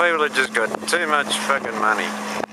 people have just got too much fucking money.